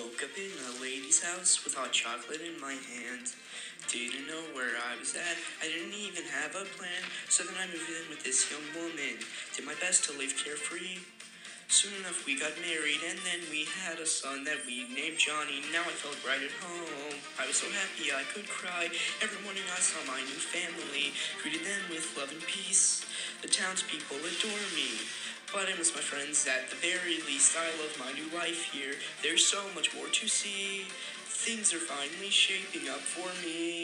Woke up in a lady's house with hot chocolate in my hand. Didn't know where I was at. I didn't even have a plan. So then I moved in with this young woman. Did my best to live carefree. Soon enough, we got married, and then we had a son that we named Johnny. Now I felt right at home. I was so happy I could cry. Every morning I saw my new family, greeted them with love and peace. The townspeople adore me. Miss my friends at the very least. I love my new life here. There's so much more to see. Things are finally shaping up for me.